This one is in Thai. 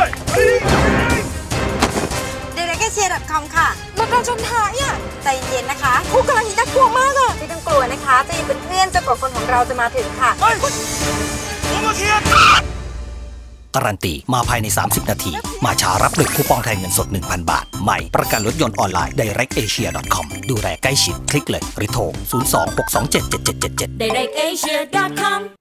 ด้วยเฮ้ยเดเกเชียร์ .com ค่ะมาประชนท้ายอะใจเย็นนะคะคู่กำลังน่ากลัวมากอะไม่ต้องกลัวนะคะจะยังเป็นเพื่อนจนกว่าคนของเราจะมาถึงค่ะเฮ้ยผมมาเคลียร์การันตีมาภายใน 30 นาที มาช้ารับหนึ่งคูปองแทนเงินสด 1,000 บาท ใหม่ประกันรถยนต์ออนไลน์ directasia.com ดูแลใกล้ชิด คลิกเลยหรือโทร 02 627 7777 directasia.com